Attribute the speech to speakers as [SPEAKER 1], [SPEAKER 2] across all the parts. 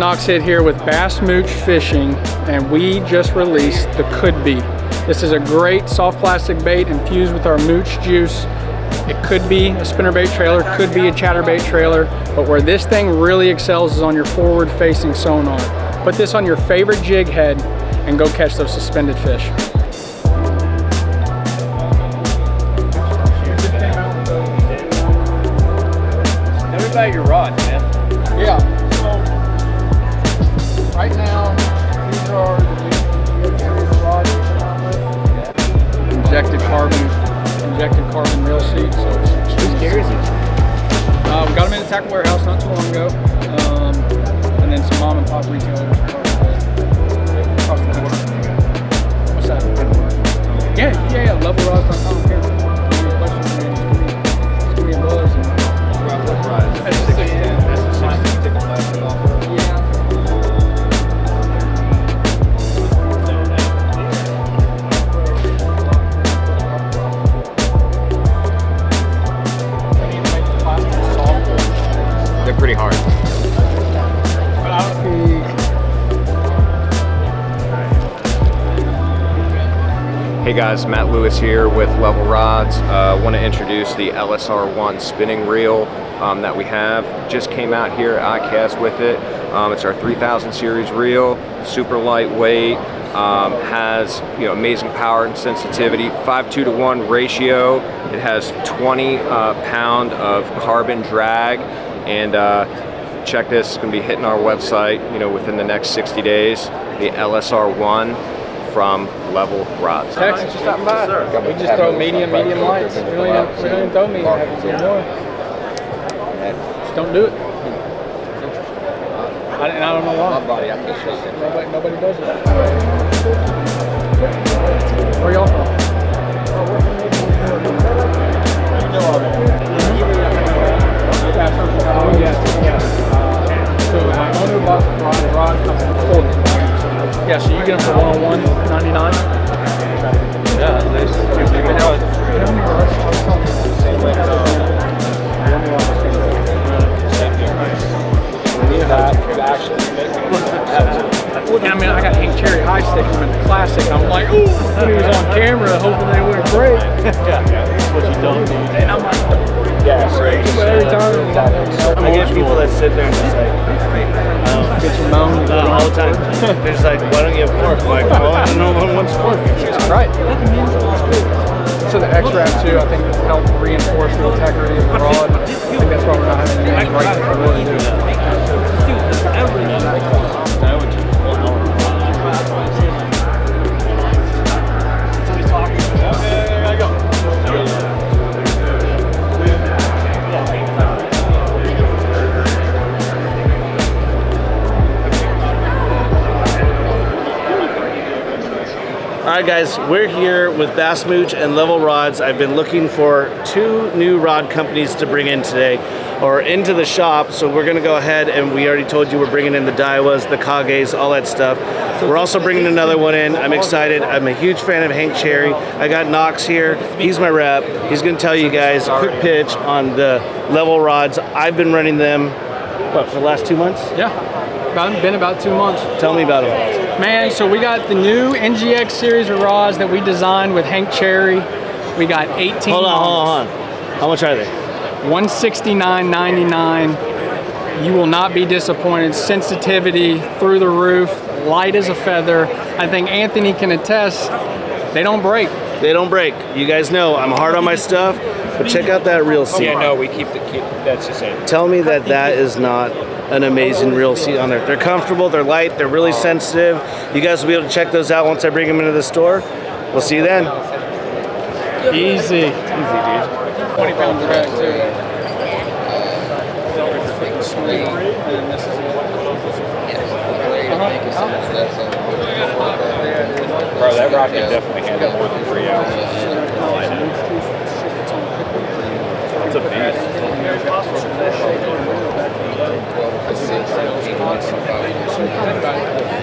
[SPEAKER 1] Knox Hit here with Bassmooch Fishing, and we just released the Could Be. This is a great soft plastic bait infused with our mooch juice. It could be a spinnerbait trailer, could be a chatterbait trailer, but where this thing really excels is on your forward facing sonar. Put this on your favorite jig head and go catch those suspended fish.
[SPEAKER 2] About your rods,
[SPEAKER 1] injected carbon, injected carbon reel seat. So it's
[SPEAKER 2] Who's carries it?
[SPEAKER 1] Uh, we got them in the tackle warehouse not too long ago, um, and then some mom and pop retailers
[SPEAKER 2] pretty hard.
[SPEAKER 1] I
[SPEAKER 3] Hey guys, Matt Lewis here with Level Rods. Uh, want to introduce the LSR1 spinning reel um, that we have. Just came out here at ICAST with it. Um, it's our 3000 series reel, super lightweight, um, has you know amazing power and sensitivity, 5 2 to 1 ratio. It has 20 uh, pound of carbon drag, and uh, check this. It's going to be hitting our website, you know, within the next 60 days. The LSR1 from Level Rods.
[SPEAKER 1] Texas just stopping by. We just throw medium, medium lights. We don't even, we don't throw medium heavies anymore. Just don't do it. I, and I don't know why. It's just nobody, nobody does it. Where y'all from? Oh, yeah, yeah. So my owner bought the rod, rod company for me. Yeah, so you get them for 101 99
[SPEAKER 4] people that sit there and just like,
[SPEAKER 1] get your moan.
[SPEAKER 4] uh, all the time. They're just like, why don't you have pork? I'm like, well, I don't know what one's pork.
[SPEAKER 1] Right. So the X-Wrap too, I think helped reinforce the integrity of the rod. I think that's why we're not having any breaks like
[SPEAKER 4] guys, we're here with Bassmooch and Level Rods. I've been looking for two new rod companies to bring in today or into the shop. So we're gonna go ahead and we already told you we're bringing in the Daiwas, the Kages, all that stuff. We're also bringing another one in. I'm excited. I'm a huge fan of Hank Cherry. I got Knox here. He's my rep. He's gonna tell you guys a quick pitch on the Level Rods. I've been running them, what, for the last two months?
[SPEAKER 1] Yeah, about, been about two months.
[SPEAKER 4] Tell me about them.
[SPEAKER 1] Man, so we got the new NGX series of rods that we designed with Hank Cherry. We got 18
[SPEAKER 4] Hold on, hold on, hold on. How much are they?
[SPEAKER 1] 169.99. You will not be disappointed. Sensitivity through the roof, light as a feather. I think Anthony can attest. They don't break.
[SPEAKER 4] They don't break. You guys know I'm hard on my stuff, but check out that reel seat.
[SPEAKER 2] Oh, yeah, no, we keep the keep. That's just it.
[SPEAKER 4] Tell me that that is not an amazing real seat on there. They're comfortable, they're light, they're really sensitive. You guys will be able to check those out once I bring them into the store. We'll see you then.
[SPEAKER 1] Easy. Easy, dude. 20 pound drag, too. Sweet. And this is it.
[SPEAKER 2] Bro, that rod can definitely handle more than three hours. It's a beast.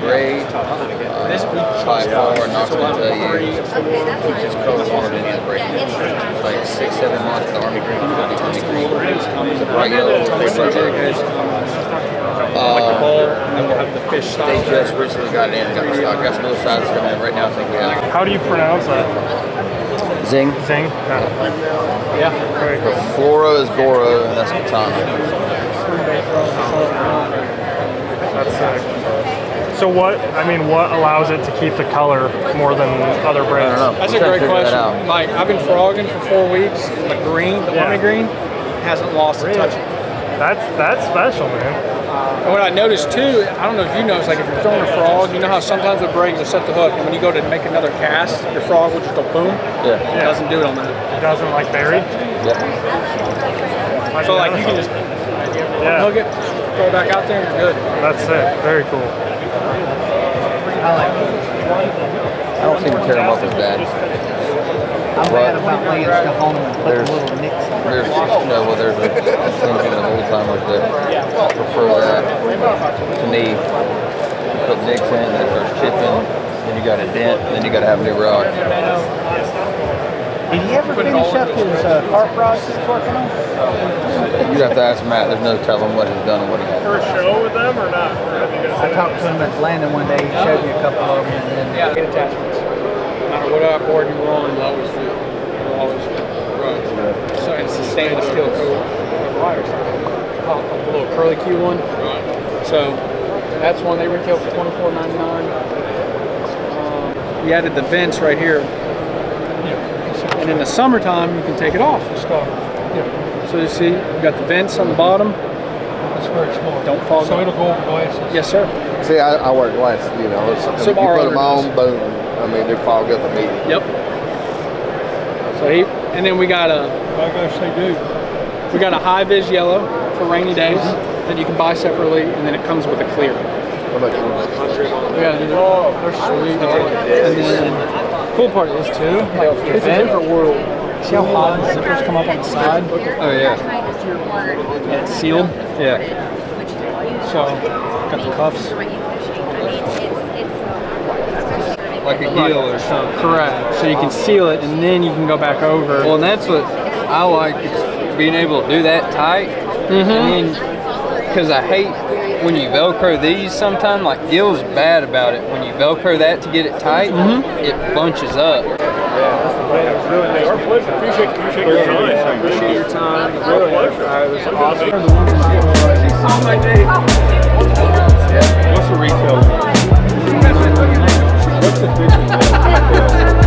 [SPEAKER 5] grade. Uh, by far, not going to tell you. We just covered one of in the break. Like six, seven months, the Army Green, the Army Green. The bright yellow, they project. Uh,
[SPEAKER 1] and then we'll have the fish
[SPEAKER 5] they just recently got it in, got the stock. Got some little sizes coming in right now. I think we have
[SPEAKER 2] How do you pronounce that?
[SPEAKER 5] Zing.
[SPEAKER 2] Zing?
[SPEAKER 1] Yeah.
[SPEAKER 2] Very cool.
[SPEAKER 5] Flora is Goro, and that's Katana.
[SPEAKER 2] That's sick. So what, I mean, what allows it to keep the color more than other
[SPEAKER 5] I
[SPEAKER 2] brands?
[SPEAKER 5] don't know.
[SPEAKER 1] That's
[SPEAKER 5] I'm
[SPEAKER 1] a great question.
[SPEAKER 5] out.
[SPEAKER 1] Like I've been frogging for four weeks. The green, the
[SPEAKER 2] Yeah.
[SPEAKER 1] army green, hasn't lost a touch.
[SPEAKER 2] That's, that's special, man.
[SPEAKER 1] Uh, and what I noticed too, I don't know if you noticed, like if you're throwing a frog, you know how sometimes the breaks will set the hook, and when you go to make another cast, your frog will just go boom.
[SPEAKER 5] Yeah.
[SPEAKER 1] It doesn't do it on that.
[SPEAKER 2] It doesn't like buried.
[SPEAKER 5] Yeah.
[SPEAKER 1] So like you can just
[SPEAKER 2] Yeah,
[SPEAKER 1] hook it, throw it back out there, and you're good.
[SPEAKER 2] that's it. Very cool.
[SPEAKER 5] I don't seem to tear them up as bad.
[SPEAKER 6] I'm mad about laying stuff on them and putting
[SPEAKER 5] There's-
[SPEAKER 6] little nicks on them.
[SPEAKER 5] There's, you know, well, there's a thing in the old timers that prefer that. To me, you put nicks in, then it starts chipping, then you got a dent, then you got to have a new rod.
[SPEAKER 6] Did he ever finish up his uh, carp rods he's working on?
[SPEAKER 5] You'd have to ask Matt. There's no telling what he's done and what he hasn't.
[SPEAKER 2] First show with them or not? Or have you guys
[SPEAKER 6] I talked to him at Landon one day. He showed me a couple of them, and then
[SPEAKER 1] Yeah, get attachments. No matter what outboard you run, it'll always fit. It'll always fit. Right. So it's the stainless steel wires. A little curly Q one. Right. So that's one they retail for twenty four ninety nine. Um, we added the vents right here. Yeah. And in the summertime, you can take it off. So you see, we've got the vents on the bottom.
[SPEAKER 6] That's very small.
[SPEAKER 1] Don't fall.
[SPEAKER 6] So it'll go over glasses.
[SPEAKER 1] Yes, sir.
[SPEAKER 7] See, I, I wear glasses, you know. It's,
[SPEAKER 1] So
[SPEAKER 7] if you put them on, boom. I mean, they fog up immediately.
[SPEAKER 1] Yep. So he, and then we got a
[SPEAKER 6] I guess they do.
[SPEAKER 1] we got a high vis yellow for rainy days that you can buy separately, and then it comes with a clear.
[SPEAKER 7] How much?
[SPEAKER 1] Yeah, they're, they're sweet. And then cool part is too, like it's a different world. See how hot the zippers come up on the side?
[SPEAKER 5] Oh yeah.
[SPEAKER 1] And it's sealed.
[SPEAKER 5] Yeah.
[SPEAKER 1] So got the cuffs.
[SPEAKER 5] Like a gill or something.
[SPEAKER 1] Correct. So you can seal it, and then you can go back over.
[SPEAKER 8] Well, and that's what I like is being able to do that tight.
[SPEAKER 1] Mm-hmm.
[SPEAKER 8] Because I hate when you Velcro these sometimes, like Gil's bad about it. When you Velcro that to get it tight,
[SPEAKER 1] Mm-hmm.
[SPEAKER 8] it bunches up.
[SPEAKER 2] Really nice. Our pleasure. Appreciate, appreciate your time. Appreciate your time. Really. It was awesome. What's the retail? What's the fishing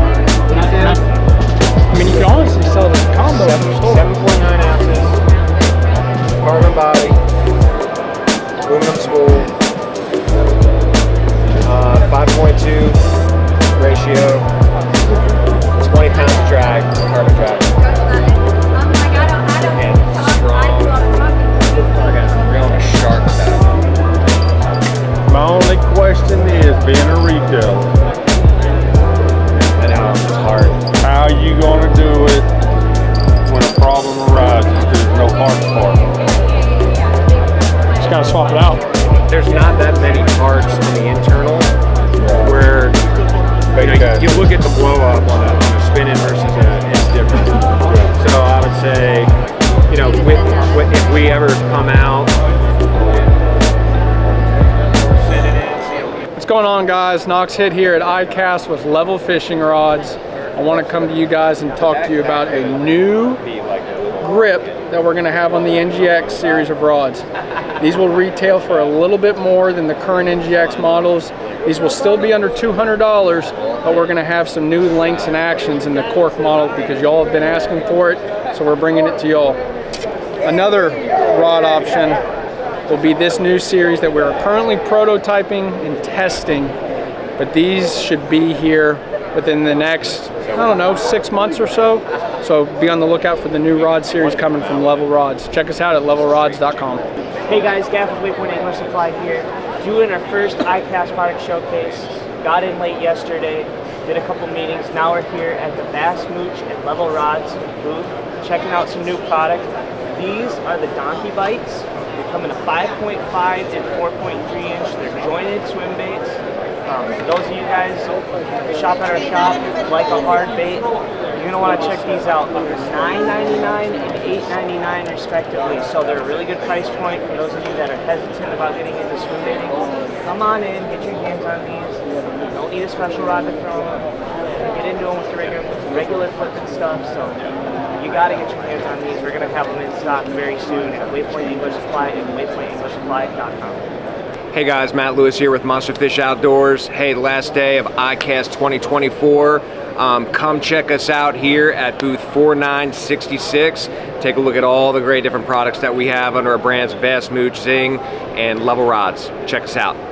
[SPEAKER 2] being a retailer,
[SPEAKER 1] guys? Knox Hit here at ICAST with Level Fishing Rods. I want to come to you guys and talk to you about a new grip that we're going to have on the NGX series of rods. These will retail for a little bit more than the current NGX models. These will still be under $200, but we're going to have some new lengths and actions in the Cork model because y'all have been asking for it, so we're bringing it to y'all. Another rod option will be this new series that we're currently prototyping and testing, but these should be here within the next, I don't know, six months or so. So be on the lookout for the new rod series coming from Level Rods. Check us out at levelrods.com.
[SPEAKER 9] Hey guys, Gaff with Waypoint Angler Supply here. Doing our first ICAST product showcase. Got in late yesterday, did a couple meetings. Now we're here at the Bassmooch and Level Rods booth, checking out some new product. These are the Donkey Bites. They come in a 5.5 and 4.3 inch. They're jointed swim baits. Um, those of you guys who shop at our shop, like a hard bait, you're gonna want to check these out. They're $9.99 and $8.99 respectively, so they're a really good price point for those of you that are hesitant about getting into swim baiting. Come on in, get your hands on these. Don't need a special rod to throw them. Get into them with the regular, regular flipping stuff. So you got to get your hands on these. We're gonna have them in stock very soon at Waypoint Angler Supply and WaypointAnglerSupply.com.
[SPEAKER 3] Hey guys, Matt Lewis here with Monster Fish Outdoors. Hey, last day of ICAST 2024. Um, come check us out here at booth 4966. Take a look at all the great different products that we have under our brands Bass Mooch, Xhing, and Level Rods. Check us out.